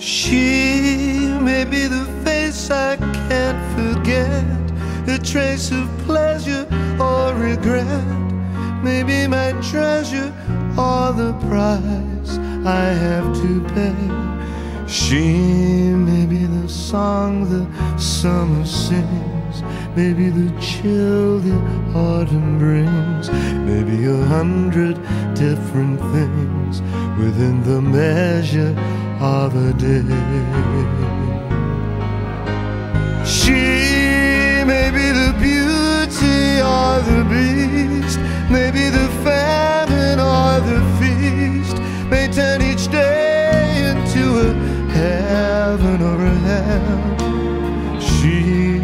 She may be the face I can't forget, a trace of pleasure or regret, maybe my treasure or the price I have to pay. She may be the song the summer sings, maybe the chill the autumn brings, maybe a hundred different things within the measure of a day. She may be the beauty or the beast, maybe the famine or the feast, may turn each day into a heaven or a hell. She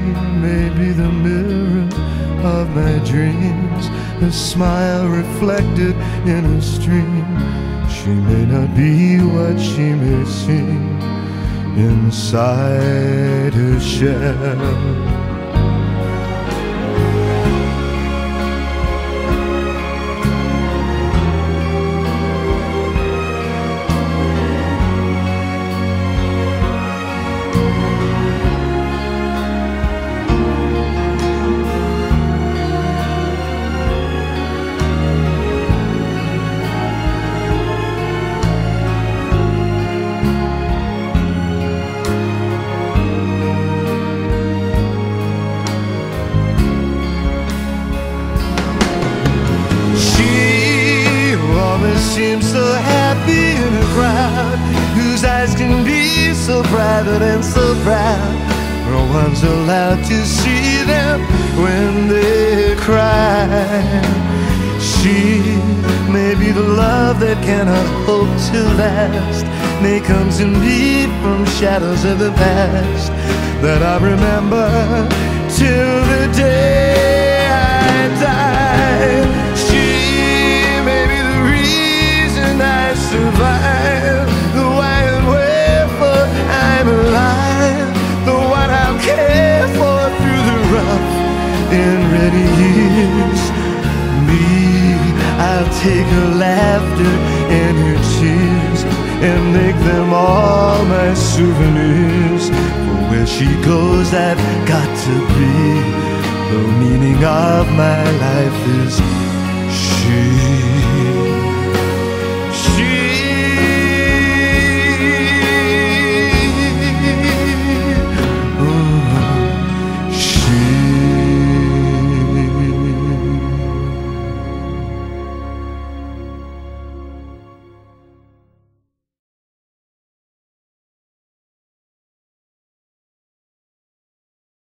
may be the mirror of my dreams, a smile reflected in a stream. She may not be what she may seem inside her shell. So private and so proud. No one's allowed to see them when they cry. She may be the love that cannot hope to last. May comes in me from shadows of the past that I remember ready years. Me, I'll take her laughter and her tears and make them all my souvenirs. For where she goes, I've got to be. The meaning of my life is she.